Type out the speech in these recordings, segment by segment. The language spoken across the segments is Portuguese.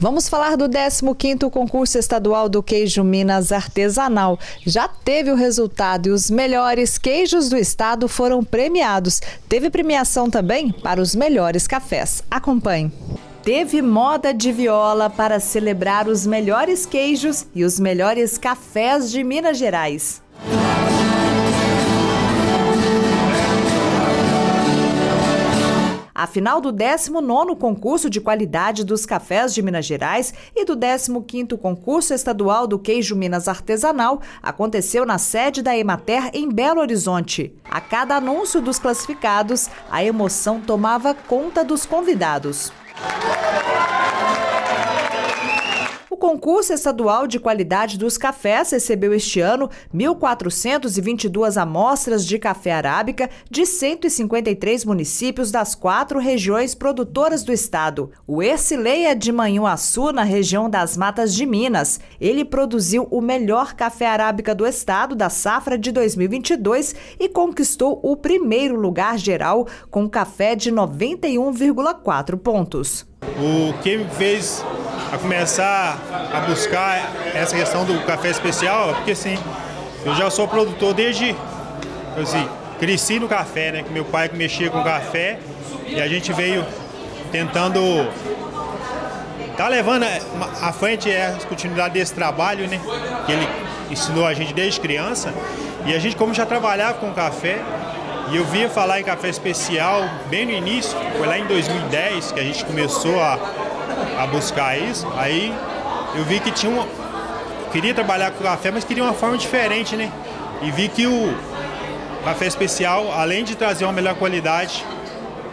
Vamos falar do 15º concurso estadual do queijo Minas Artesanal. Já teve o resultado e os melhores queijos do estado foram premiados. Teve premiação também para os melhores cafés. Acompanhe. Teve moda de viola para celebrar os melhores queijos e os melhores cafés de Minas Gerais. A final do 19º concurso de qualidade dos cafés de Minas Gerais e do 15º concurso estadual do queijo Minas Artesanal aconteceu na sede da Emater em Belo Horizonte. A cada anúncio dos classificados, a emoção tomava conta dos convidados concurso estadual de qualidade dos cafés recebeu este ano 1.422 amostras de café arábica de 153 municípios das quatro regiões produtoras do estado. O Ercileia de Manhuaçu, na região das Matas de Minas. Ele produziu o melhor café arábica do estado da safra de 2022 e conquistou o primeiro lugar geral com café de 91,4 pontos. O que fez a começar a buscar essa questão do café especial, porque assim, eu já sou produtor desde, assim, cresci no café, né? Que meu pai mexia com café e a gente veio tentando tá levando à frente a continuidade desse trabalho, né? Que ele ensinou a gente desde criança. E a gente, como já trabalhava com café, e eu via falar em café especial bem no início, foi lá em 2010 que a gente começou a, a buscar isso. Aí eu vi que tinha uma. Queria trabalhar com café, mas queria uma forma diferente, né? E vi que o café especial, além de trazer uma melhor qualidade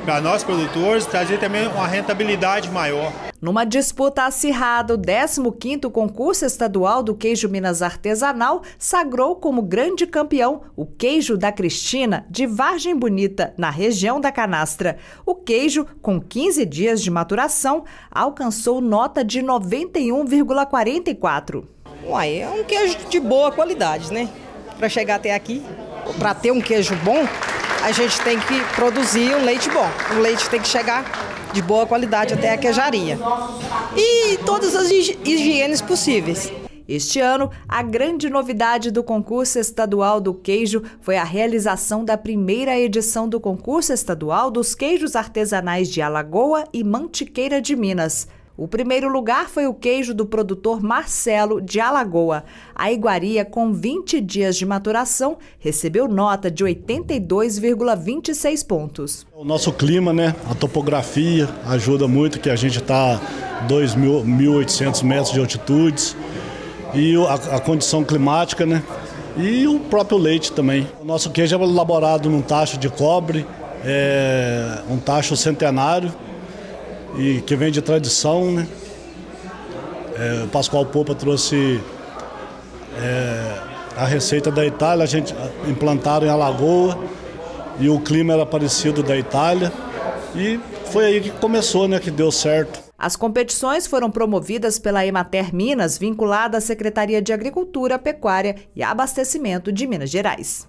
para nós produtores, trazer também uma rentabilidade maior. Numa disputa acirrada, o 15º concurso estadual do queijo Minas Artesanal sagrou como grande campeão o queijo da Cristina, de Vargem Bonita, na região da Canastra. O queijo, com 15 dias de maturação, alcançou nota de 91,44. Uai, é um queijo de boa qualidade, né? Para chegar até aqui, para ter um queijo bom, a gente tem que produzir um leite bom. O leite tem que chegar de boa qualidade até a queijaria. E todas as higienes possíveis. Este ano, a grande novidade do concurso estadual do queijo foi a realização da primeira edição do concurso estadual dos queijos artesanais de Alagoa e Mantiqueira de Minas. O primeiro lugar foi o queijo do produtor Marcelo de Alagoa. A iguaria, com 20 dias de maturação, recebeu nota de 82,26 pontos. O nosso clima, né, a topografia ajuda muito, que a gente está 2.800 metros de altitude e a, a condição climática, né, e o próprio leite também. O nosso queijo é elaborado num tacho de cobre, é um tacho centenário, e que vem de tradição, né? É, o Pascoal Popa trouxe é, a receita da Itália, a gente implantaram em Alagoa e o clima era parecido da Itália e foi aí que começou, né, que deu certo. As competições foram promovidas pela Emater Minas, vinculada à Secretaria de Agricultura, Pecuária e Abastecimento de Minas Gerais.